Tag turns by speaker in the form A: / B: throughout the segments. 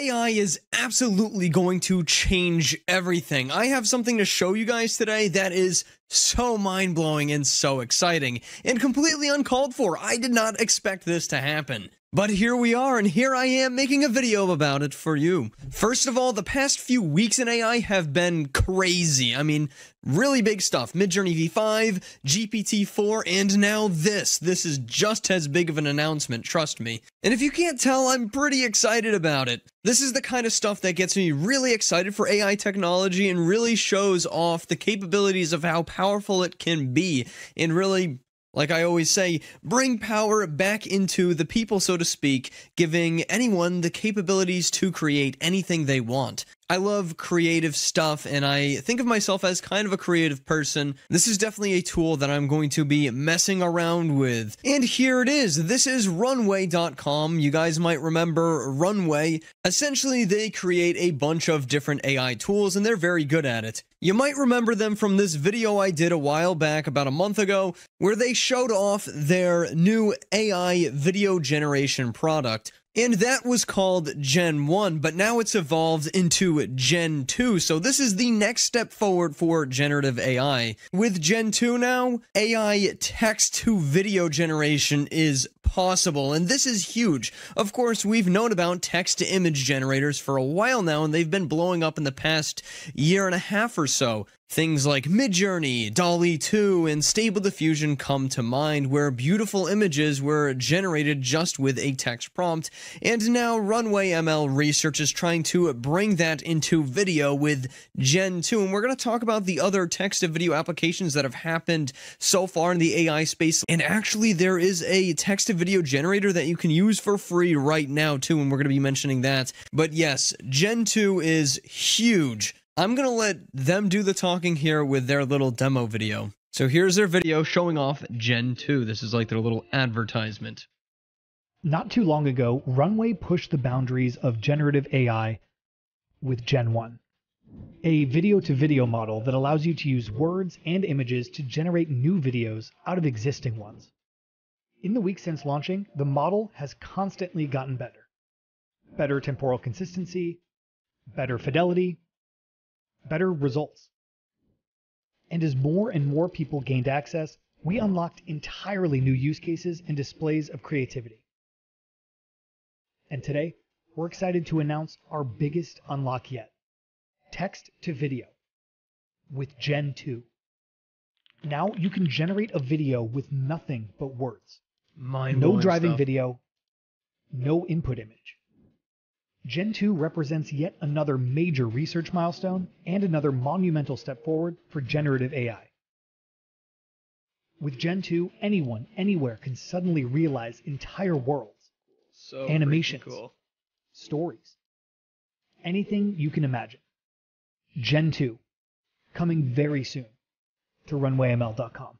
A: AI is absolutely going to change everything. I have something to show you guys today that is so mind blowing and so exciting and completely uncalled for. I did not expect this to happen. But here we are, and here I am making a video about it for you. First of all, the past few weeks in AI have been crazy. I mean, really big stuff. Midjourney V5, GPT-4, and now this. This is just as big of an announcement, trust me. And if you can't tell, I'm pretty excited about it. This is the kind of stuff that gets me really excited for AI technology and really shows off the capabilities of how powerful it can be and really like I always say, bring power back into the people, so to speak, giving anyone the capabilities to create anything they want. I love creative stuff and I think of myself as kind of a creative person. This is definitely a tool that I'm going to be messing around with. And here it is. This is runway.com. You guys might remember Runway. Essentially, they create a bunch of different AI tools and they're very good at it. You might remember them from this video I did a while back, about a month ago, where they showed off their new AI video generation product. And that was called Gen 1, but now it's evolved into Gen 2. So this is the next step forward for generative AI. With Gen 2 now, AI text to video generation is possible, and this is huge. Of course, we've known about text to image generators for a while now, and they've been blowing up in the past year and a half or so. Things like Midjourney, DALL-E 2, and Stable Diffusion come to mind, where beautiful images were generated just with a text prompt, and now Runway ML research is trying to bring that into video with Gen 2, and we're going to talk about the other text to video applications that have happened so far in the AI space, and actually there is a text to video generator that you can use for free right now too, and we're going to be mentioning that. But yes, Gen 2 is huge I'm going to let them do the talking here with their little demo video. So here's their video showing off Gen 2. This is like their little advertisement.
B: Not too long ago, Runway pushed the boundaries of generative AI with Gen 1, a video to video model that allows you to use words and images to generate new videos out of existing ones. In the weeks since launching, the model has constantly gotten better. Better temporal consistency, better fidelity, better results. And as more and more people gained access, we unlocked entirely new use cases and displays of creativity. And today, we're excited to announce our biggest unlock yet text to video with Gen 2. Now you can generate a video with nothing but words. No driving
A: stuff.
B: video, no input image. Gen 2 represents yet another major research milestone and another monumental step forward for generative AI. With Gen 2, anyone, anywhere can suddenly realize entire worlds,
A: So
B: animations,
A: cool.
B: stories, anything you can imagine. Gen 2, coming very soon to runwayml.com.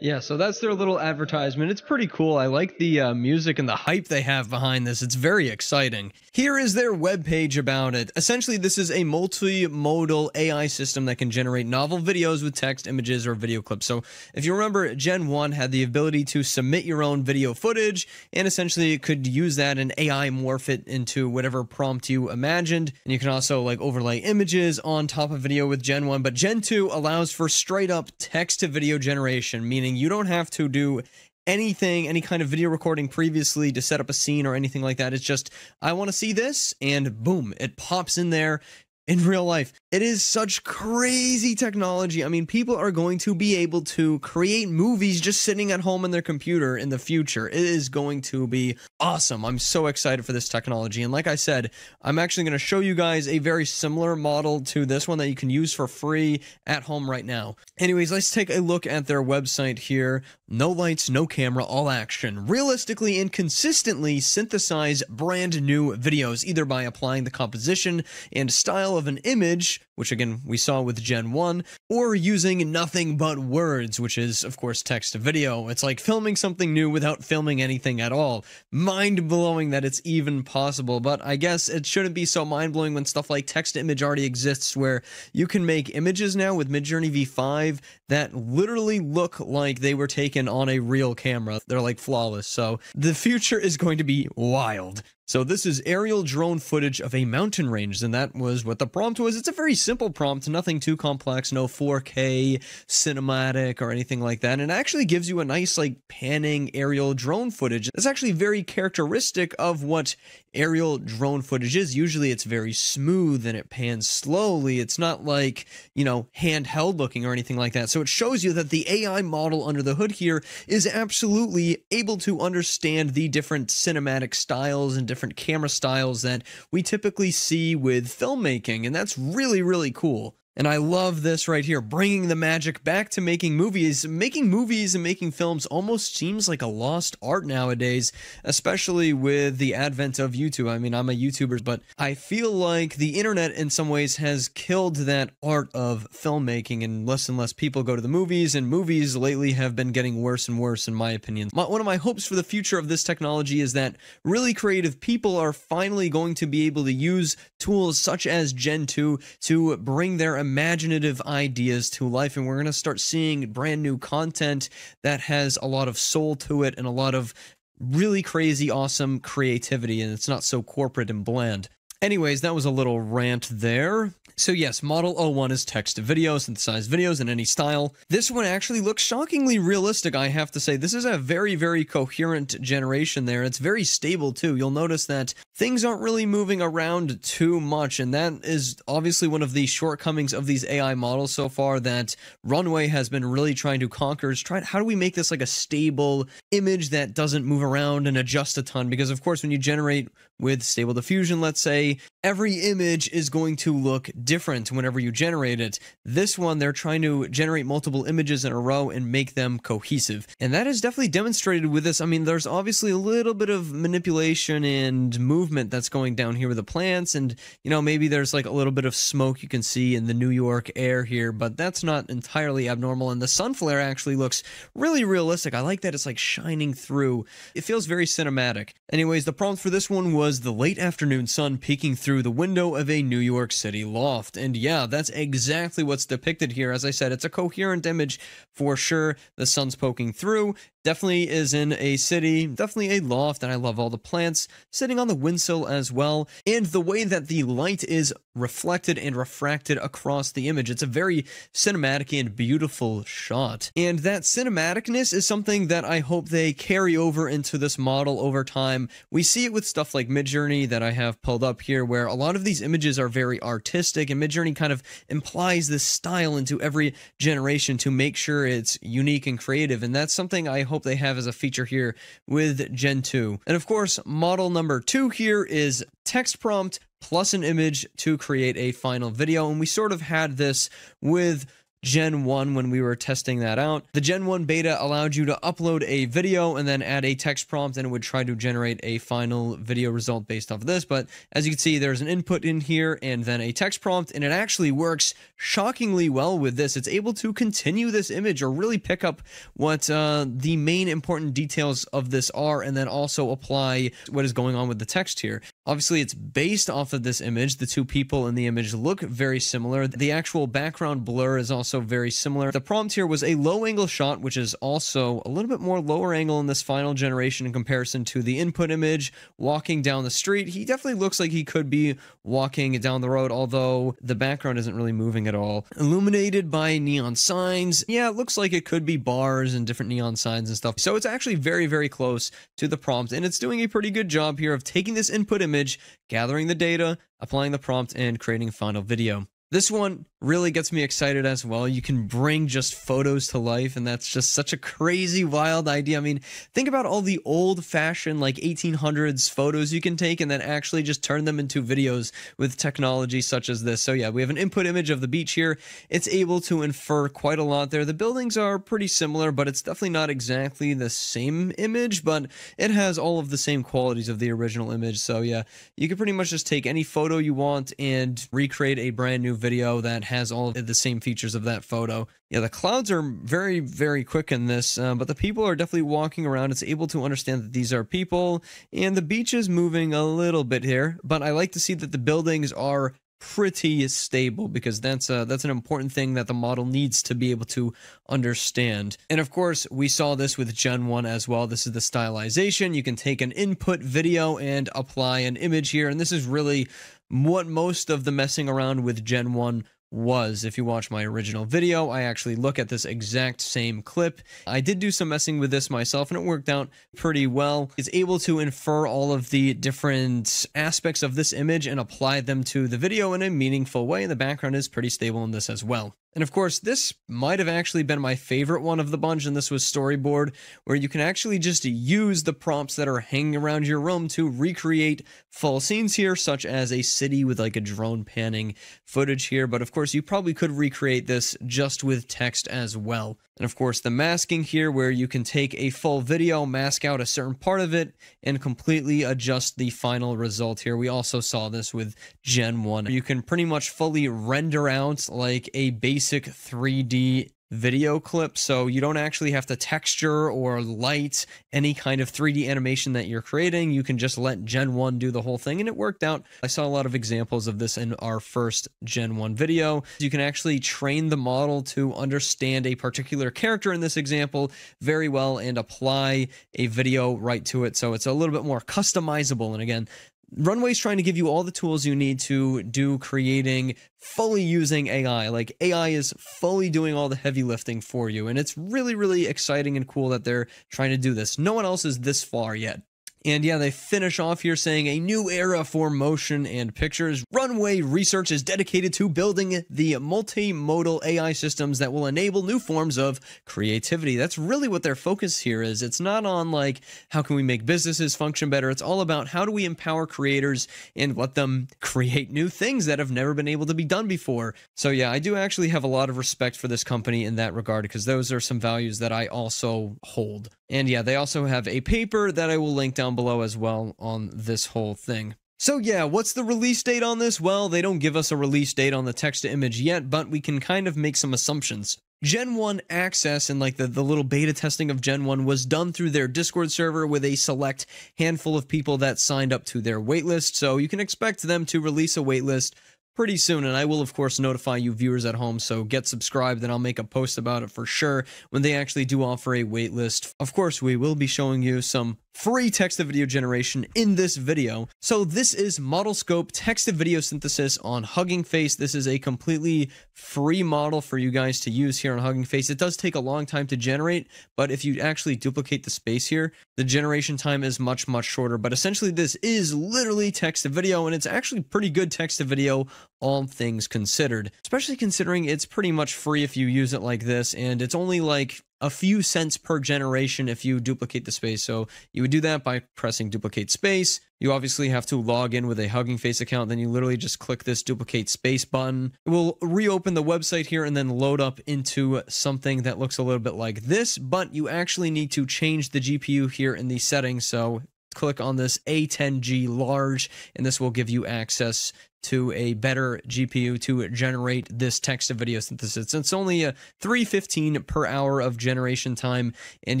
A: Yeah, so that's their little advertisement. It's pretty cool. I like the uh, music and the hype they have behind this. It's very exciting. Here is their webpage about it. Essentially, this is a multimodal AI system that can generate novel videos with text, images, or video clips. So, if you remember, Gen 1 had the ability to submit your own video footage and essentially could use that and AI morph it into whatever prompt you imagined. And you can also like overlay images on top of video with Gen 1. But Gen 2 allows for straight up text to video generation, meaning you don't have to do anything, any kind of video recording previously to set up a scene or anything like that. It's just, I want to see this, and boom, it pops in there in real life. It is such crazy technology. I mean, people are going to be able to create movies just sitting at home on their computer in the future. It is going to be awesome. I'm so excited for this technology. And like I said, I'm actually going to show you guys a very similar model to this one that you can use for free at home right now. Anyways, let's take a look at their website here. No lights, no camera, all action. Realistically and consistently synthesize brand new videos, either by applying the composition and style of an image, which again we saw with Gen 1, or using nothing but words, which is of course text to video. It's like filming something new without filming anything at all. Mind blowing that it's even possible, but I guess it shouldn't be so mind blowing when stuff like text to image already exists, where you can make images now with Midjourney V5 that literally look like they were taken on a real camera. They're like flawless. So the future is going to be wild. So this is aerial drone footage of a mountain range, and that was what the prompt was. It's a very simple prompt, nothing too complex, no 4K cinematic or anything like that. And it actually gives you a nice like panning aerial drone footage. That's actually very characteristic of what aerial drone footage is. Usually it's very smooth and it pans slowly. It's not like, you know, handheld looking or anything like that. So it shows you that the AI model under the hood here is absolutely able to understand the different cinematic styles and different camera styles that we typically see with filmmaking. And that's really, really cool. And I love this right here, bringing the magic back to making movies. Making movies and making films almost seems like a lost art nowadays, especially with the advent of YouTube. I mean, I'm a YouTuber, but I feel like the internet in some ways has killed that art of filmmaking, and less and less people go to the movies, and movies lately have been getting worse and worse, in my opinion. My, one of my hopes for the future of this technology is that really creative people are finally going to be able to use tools such as Gen 2 to bring their imaginative ideas to life. And we're going to start seeing brand new content that has a lot of soul to it and a lot of really crazy, awesome creativity. And it's not so corporate and bland. Anyways, that was a little rant there. So yes, Model 01 is text to video, synthesized videos in any style. This one actually looks shockingly realistic, I have to say. This is a very, very coherent generation there. It's very stable too. You'll notice that things aren't really moving around too much, and that is obviously one of the shortcomings of these AI models so far that Runway has been really trying to conquer is try how do we make this like a stable image that doesn't move around and adjust a ton? Because of course, when you generate with stable diffusion, let's say, every image is going to look different whenever you generate it. This one, they're trying to generate multiple images in a row and make them cohesive. And that is definitely demonstrated with this. I mean, there's obviously a little bit of manipulation and movement that's going down here with the plants. And, you know, maybe there's like a little bit of smoke you can see in the New York air here, but that's not entirely abnormal. And the sun flare actually looks really realistic. I like that it's like shining through. It feels very cinematic. Anyways, the prompt for this one was the late afternoon sun peeking through the window of a New York City loft. And yeah, that's exactly what's depicted here. As I said, it's a coherent image for sure. The sun's poking through definitely is in a city, definitely a loft, and I love all the plants sitting on the windsill as well. And the way that the light is reflected and refracted across the image. It's a very cinematic and beautiful shot. And that cinematicness is something that I hope they carry over into this model over time. We see it with stuff like Midjourney that I have pulled up here, where a lot of these images are very artistic, and Midjourney kind of implies this style into every generation to make sure it's unique and creative. And that's something I hope they have as a feature here with Gen 2. And of course, model number two here is text prompt plus an image to create a final video. And we sort of had this with Gen 1 when we were testing that out. The Gen 1 beta allowed you to upload a video and then add a text prompt and it would try to generate a final video result based off of this. But as you can see, there's an input in here and then a text prompt and it actually works shockingly well with this. It's able to continue this image or really pick up what uh, the main important details of this are and then also apply what is going on with the text here. Obviously, it's based off of this image. The two people in the image look very similar. The actual background blur is also very similar. The prompt here was a low angle shot, which is also a little bit more lower angle in this final generation in comparison to the input image walking down the street. He definitely looks like he could be walking down the road, although the background isn't really moving at all. Illuminated by neon signs. Yeah, it looks like it could be bars and different neon signs and stuff. So it's actually very, very close to the prompt, and it's doing a pretty good job here of taking this input image image, gathering the data, applying the prompt, and creating a final video. This one really gets me excited as well. You can bring just photos to life, and that's just such a crazy, wild idea. I mean, think about all the old fashioned, like 1800s photos you can take and then actually just turn them into videos with technology such as this. So, yeah, we have an input image of the beach here. It's able to infer quite a lot there. The buildings are pretty similar, but it's definitely not exactly the same image, but it has all of the same qualities of the original image. So, yeah, you can pretty much just take any photo you want and recreate a brand new video that has all the same features of that photo. Yeah, the clouds are very, very quick in this, uh, but the people are definitely walking around. It's able to understand that these are people, and the beach is moving a little bit here, but I like to see that the buildings are pretty stable because that's a, that's an important thing that the model needs to be able to understand. And of course, we saw this with Gen 1 as well. This is the stylization. You can take an input video and apply an image here. And this is really what most of the messing around with Gen 1 was. If you watch my original video, I actually look at this exact same clip. I did do some messing with this myself and it worked out pretty well. It's able to infer all of the different aspects of this image and apply them to the video in a meaningful way. The background is pretty stable in this as well. And of course, this might have actually been my favorite one of the bunch, and this was Storyboard, where you can actually just use the prompts that are hanging around your room to recreate full scenes here, such as a city with like a drone panning footage here. But of course, you probably could recreate this just with text as well. And of course, the masking here, where you can take a full video, mask out a certain part of it, and completely adjust the final result here. We also saw this with Gen 1. You can pretty much fully render out like a basic 3D video clip so you don't actually have to texture or light any kind of 3D animation that you're creating. You can just let Gen 1 do the whole thing and it worked out. I saw a lot of examples of this in our first Gen 1 video. You can actually train the model to understand a particular character in this example very well and apply a video right to it so it's a little bit more customizable and again Runway's trying to give you all the tools you need to do creating fully using AI. Like AI is fully doing all the heavy lifting for you. And it's really, really exciting and cool that they're trying to do this. No one else is this far yet. And yeah, they finish off here saying a new era for motion and pictures. Runway Research is dedicated to building the multimodal AI systems that will enable new forms of creativity. That's really what their focus here is. It's not on like, how can we make businesses function better? It's all about how do we empower creators and let them create new things that have never been able to be done before. So yeah, I do actually have a lot of respect for this company in that regard because those are some values that I also hold. And yeah, they also have a paper that I will link down below as well on this whole thing. So yeah, what's the release date on this? Well, they don't give us a release date on the text to image yet, but we can kind of make some assumptions. Gen 1 access and like the, the little beta testing of Gen 1 was done through their Discord server with a select handful of people that signed up to their waitlist. So you can expect them to release a waitlist pretty soon. And I will, of course, notify you viewers at home. So get subscribed and I'll make a post about it for sure when they actually do offer a waitlist. Of course, we will be showing you some free text to video generation in this video. So this is ModelScope text to video synthesis on Hugging Face. This is a completely free model for you guys to use here on Hugging Face. It does take a long time to generate, but if you actually duplicate the space here, the generation time is much, much shorter. But essentially this is literally text to video and it's actually pretty good text to video all things considered, especially considering it's pretty much free if you use it like this and it's only like a few cents per generation if you duplicate the space. So you would do that by pressing duplicate space. You obviously have to log in with a Hugging Face account. Then you literally just click this duplicate space button. It will reopen the website here and then load up into something that looks a little bit like this, but you actually need to change the GPU here in the settings. So click on this A10G large, and this will give you access to a better GPU to generate this text to video synthesis. It's only uh, a 315 per hour of generation time, and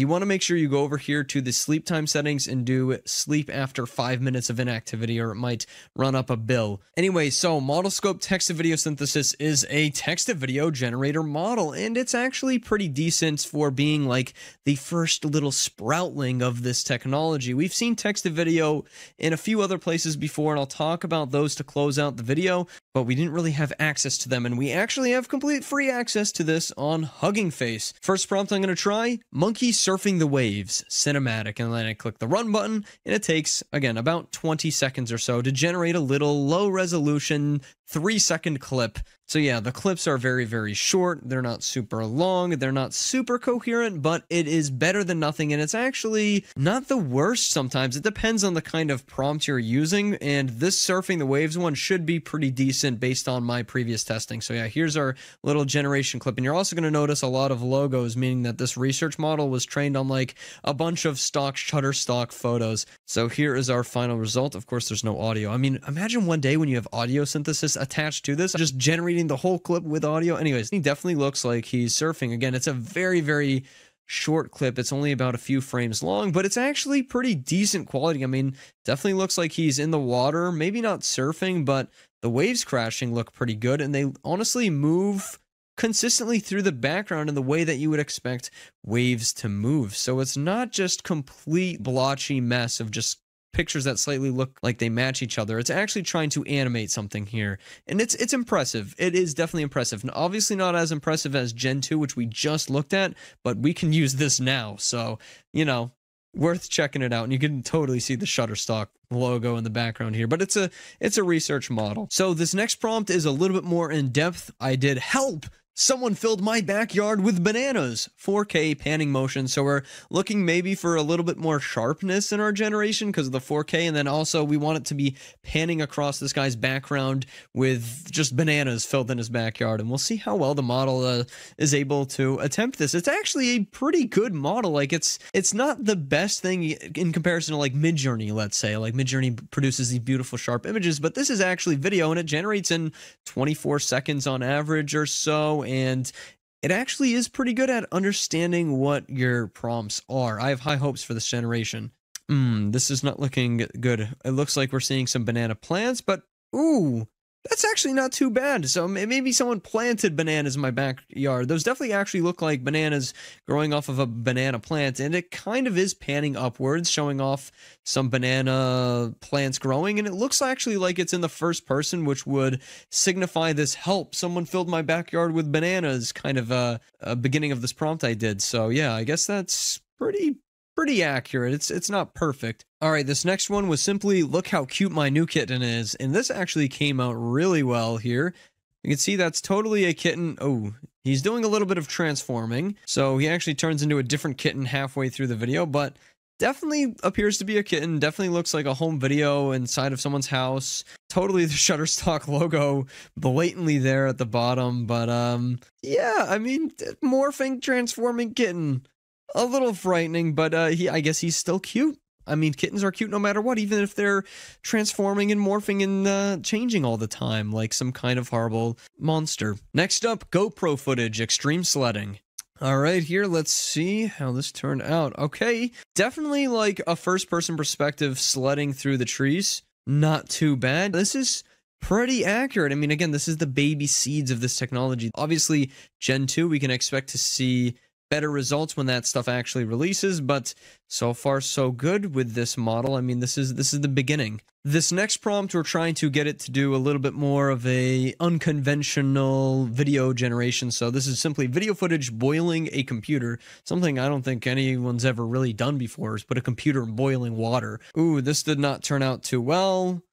A: you want to make sure you go over here to the sleep time settings and do sleep after five minutes of inactivity, or it might run up a bill. Anyway, so ModelScope text to video synthesis is a text to video generator model, and it's actually pretty decent for being like the first little sproutling of this technology. We've seen text to video in a few other places before, and I'll talk about those to close out the video, but we didn't really have access to them, and we actually have complete free access to this on Hugging Face. First prompt I'm going to try, Monkey Surfing the Waves, cinematic, and then I click the run button, and it takes, again, about 20 seconds or so to generate a little low resolution, three second clip so yeah, the clips are very, very short. They're not super long. They're not super coherent, but it is better than nothing. And it's actually not the worst sometimes. It depends on the kind of prompt you're using. And this Surfing the Waves one should be pretty decent based on my previous testing. So yeah, here's our little generation clip. And you're also going to notice a lot of logos, meaning that this research model was trained on like a bunch of stock Shutterstock photos. So here is our final result. Of course, there's no audio. I mean, imagine one day when you have audio synthesis attached to this, just generate reading the whole clip with audio. Anyways, he definitely looks like he's surfing. Again, it's a very, very short clip. It's only about a few frames long, but it's actually pretty decent quality. I mean, definitely looks like he's in the water, maybe not surfing, but the waves crashing look pretty good. And they honestly move consistently through the background in the way that you would expect waves to move. So it's not just complete blotchy mess of just pictures that slightly look like they match each other. It's actually trying to animate something here. And it's it's impressive. It is definitely impressive. And obviously not as impressive as Gen 2, which we just looked at, but we can use this now. So, you know, worth checking it out. And you can totally see the Shutterstock logo in the background here, but it's a it's a research model. So this next prompt is a little bit more in depth. I did help Someone filled my backyard with bananas. 4K panning motion. So we're looking maybe for a little bit more sharpness in our generation because of the 4K. And then also we want it to be panning across this guy's background with just bananas filled in his backyard. And we'll see how well the model uh, is able to attempt this. It's actually a pretty good model. Like it's it's not the best thing in comparison to like Midjourney, let's say. Like Midjourney produces these beautiful sharp images, but this is actually video and it generates in 24 seconds on average or so and it actually is pretty good at understanding what your prompts are. I have high hopes for this generation. Hmm, this is not looking good. It looks like we're seeing some banana plants, but ooh, that's actually not too bad. So maybe someone planted bananas in my backyard. Those definitely actually look like bananas growing off of a banana plant, and it kind of is panning upwards, showing off some banana plants growing. And it looks actually like it's in the first person, which would signify this help. Someone filled my backyard with bananas, kind of a, a beginning of this prompt I did. So yeah, I guess that's pretty pretty accurate. It's it's not perfect. All right, this next one was simply look how cute my new kitten is, and this actually came out really well here. You can see that's totally a kitten. Oh, he's doing a little bit of transforming, so he actually turns into a different kitten halfway through the video, but definitely appears to be a kitten. Definitely looks like a home video inside of someone's house. Totally the Shutterstock logo blatantly there at the bottom, but um, yeah, I mean, morphing, transforming kitten a little frightening, but uh, he I guess he's still cute. I mean, kittens are cute no matter what, even if they're transforming and morphing and uh, changing all the time, like some kind of horrible monster. Next up, GoPro footage, extreme sledding. All right, here, let's see how this turned out. Okay, definitely like a first person perspective sledding through the trees. Not too bad. This is pretty accurate. I mean, again, this is the baby seeds of this technology. Obviously, Gen 2, we can expect to see better results when that stuff actually releases but so far so good with this model. I mean this is this is the beginning. This next prompt we're trying to get it to do a little bit more of a unconventional video generation. So this is simply video footage boiling a computer something i don't think anyone's ever really done before is put a computer in boiling water. Ooh this did not turn out too well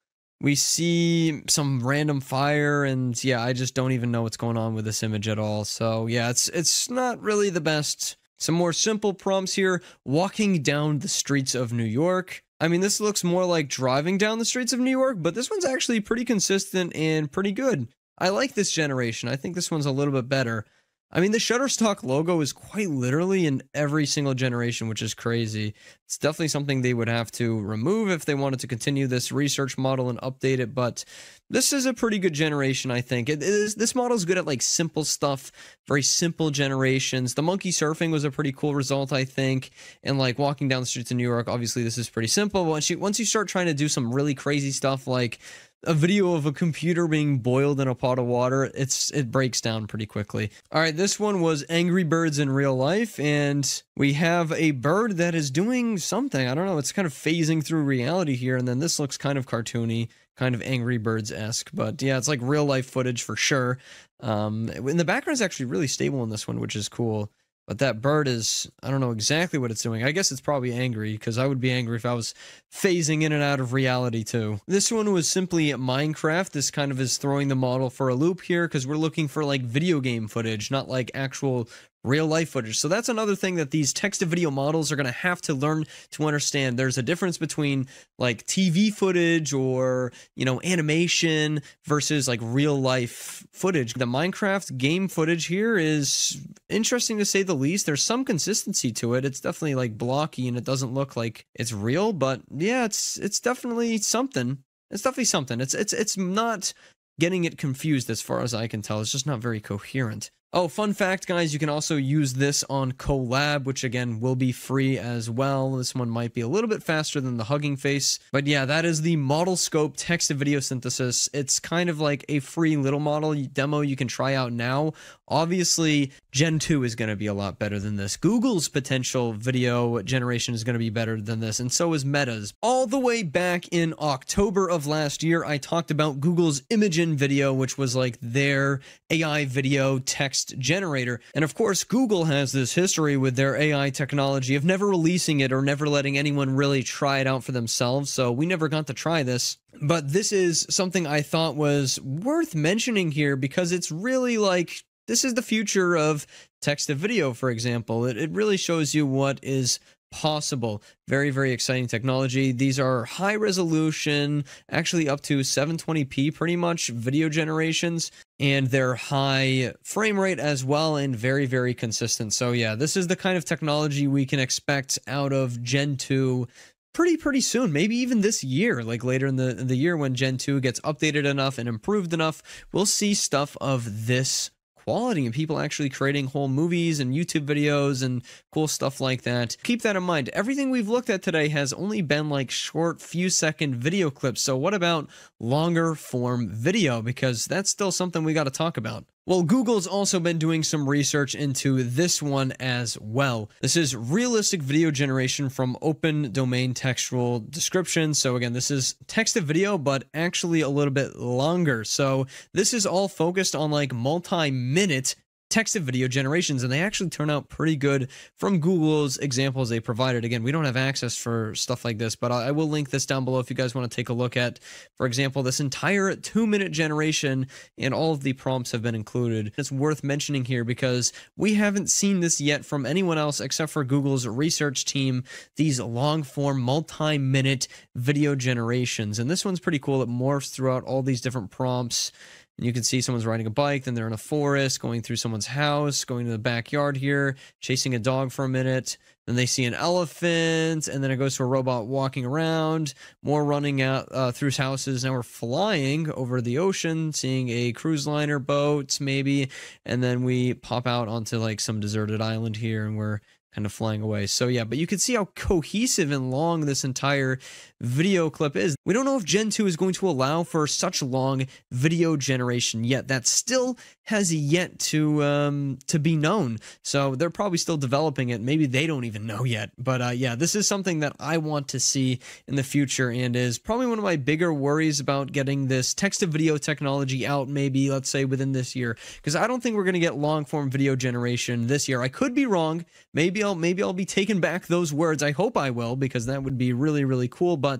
A: we see some random fire and yeah i just don't even know what's going on with this image at all. So yeah it's it's not really the best. Some more simple prompts here. Walking down the streets of new york. I mean this looks more like driving down the streets of new york but this one's actually pretty consistent and pretty good. I like this generation. I think this one's a little bit better I mean, the Shutterstock logo is quite literally in every single generation, which is crazy. It's definitely something they would have to remove if they wanted to continue this research model and update it. But this is a pretty good generation, I think. It is this model is good at like simple stuff, very simple generations. The monkey surfing was a pretty cool result, I think. And like walking down the streets of New York, obviously this is pretty simple. Once you once you start trying to do some really crazy stuff like a video of a computer being boiled in a pot of water, it's it breaks down pretty quickly. All right, this one was Angry Birds in real life, and we have a bird that is doing something. I don't know. It's kind of phasing through reality here, and then this looks kind of cartoony, kind of Angry Birds esque. But yeah, it's like real life footage for sure. Um, and the background is actually really stable in this one, which is cool. But that bird is, I don't know exactly what it's doing. I guess it's probably angry because I would be angry if I was phasing in and out of reality too. This one was simply Minecraft. This kind of is throwing the model for a loop here because we're looking for like video game footage, not like actual real life footage. So that's another thing that these text to video models are going to have to learn to understand. There's a difference between like TV footage or, you know, animation versus like real life footage. The Minecraft game footage here is interesting to say the least. There's some consistency to it. It's definitely like blocky and it doesn't look like it's real, but yeah, it's it's definitely something. It's definitely something. It's it's it's not getting it confused as far as I can tell. It's just not very coherent. Oh, fun fact, guys, you can also use this on Colab, which again will be free as well. This one might be a little bit faster than the Hugging Face. But yeah, that is the Model Scope text to video synthesis. It's kind of like a free little model demo you can try out now. Obviously, Gen 2 is going to be a lot better than this. Google's potential video generation is going to be better than this, and so is Meta's. All the way back in October of last year, I talked about Google's Imagen video, which was like their AI video text generator. And of course, Google has this history with their AI technology of never releasing it or never letting anyone really try it out for themselves. So we never got to try this. But this is something I thought was worth mentioning here because it's really like this is the future of text to video, for example. It, it really shows you what is possible. Very, very exciting technology. These are high resolution, actually up to 720p pretty much video generations, and they're high frame rate as well and very, very consistent. So yeah, this is the kind of technology we can expect out of Gen 2 pretty pretty soon maybe even this year like later in the in the year when gen 2 gets updated enough and improved enough we'll see stuff of this quality and people actually creating whole movies and YouTube videos and cool stuff like that. Keep that in mind. Everything we've looked at today has only been like short few second video clips. So what about longer form video? Because that's still something we got to talk about. Well, Google's also been doing some research into this one as well. This is realistic video generation from open domain textual description. So again, this is text to video, but actually a little bit longer. So this is all focused on like multi-minute text to video generations, and they actually turn out pretty good from Google's examples they provided. Again, we don't have access for stuff like this, but I will link this down below if you guys want to take a look at, for example, this entire two minute generation, and all of the prompts have been included. It's worth mentioning here because we haven't seen this yet from anyone else except for Google's research team, these long form, multi minute video generations. And this one's pretty cool. It morphs throughout all these different prompts. And you can see someone's riding a bike, then they're in a forest, going through someone's house, going to the backyard here, chasing a dog for a minute. Then they see an elephant, and then it goes to a robot walking around, more running out uh, through houses. Now we're flying over the ocean, seeing a cruise liner boat, maybe, and then we pop out onto like some deserted island here, and we're kind of flying away. So yeah, but you can see how cohesive and long this entire video clip is. We don't know if Gen 2 is going to allow for such long video generation yet. That still has yet to um, to be known. So they're probably still developing it. Maybe they don't even know yet. But uh, yeah, this is something that I want to see in the future and is probably one of my bigger worries about getting this text to video technology out maybe let's say within this year because I don't think we're going to get long form video generation this year. I could be wrong. Maybe I'll maybe I'll be taking back those words. I hope I will because that would be really really cool, but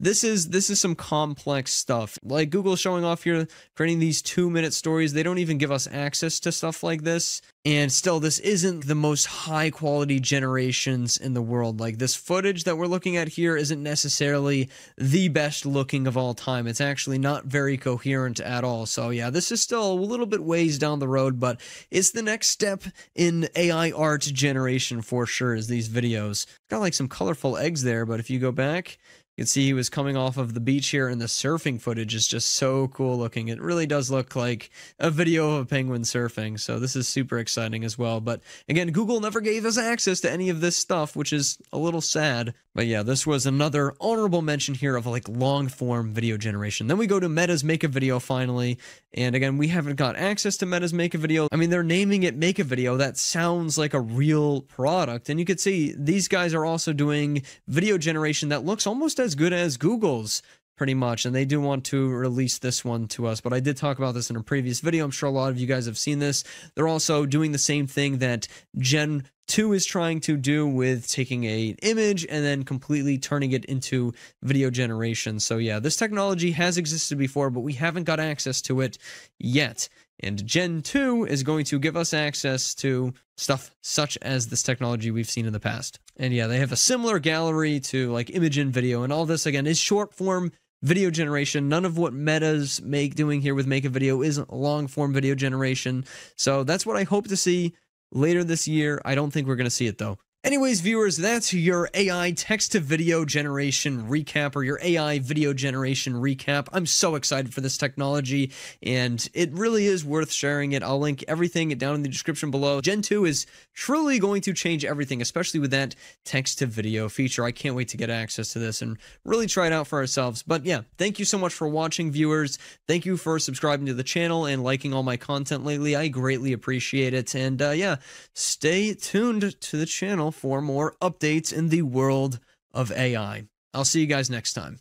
A: this is this is some complex stuff. Like Google showing off here creating these 2-minute stories. They don't even give us access to stuff like this. And still, this isn't the most high quality generations in the world. Like this footage that we're looking at here isn't necessarily the best looking of all time. It's actually not very coherent at all. So yeah, this is still a little bit ways down the road, but it's the next step in AI art generation for sure is these videos. Got like some colorful eggs there, but if you go back, you can see he was coming off of the beach here, and the surfing footage is just so cool looking. It really does look like a video of a penguin surfing, so this is super exciting as well. But again, Google never gave us access to any of this stuff, which is a little sad. But yeah, this was another honorable mention here of like long form video generation. Then we go to Meta's Make a Video finally. And again, we haven't got access to Meta's Make a Video. I mean, they're naming it Make a Video. That sounds like a real product. And you could see these guys are also doing video generation that looks almost as good as Google's pretty much and they do want to release this one to us but i did talk about this in a previous video i'm sure a lot of you guys have seen this they're also doing the same thing that gen 2 is trying to do with taking a image and then completely turning it into video generation. So yeah, this technology has existed before, but we haven't got access to it yet. And Gen 2 is going to give us access to stuff such as this technology we've seen in the past. And yeah, they have a similar gallery to like Imagen video and all this again is short form video generation. None of what Meta's make doing here with Make a Video is long form video generation. So that's what I hope to see later this year. I don't think we're going to see it though. Anyways, viewers, that's your AI text to video generation recap or your AI video generation recap. I'm so excited for this technology and it really is worth sharing it. I'll link everything down in the description below. Gen 2 is truly going to change everything, especially with that text to video feature. I can't wait to get access to this and really try it out for ourselves. But yeah, thank you so much for watching, viewers. Thank you for subscribing to the channel and liking all my content lately. I greatly appreciate it. And uh, yeah, stay tuned to the channel for more updates in the world of AI. I'll see you guys next time.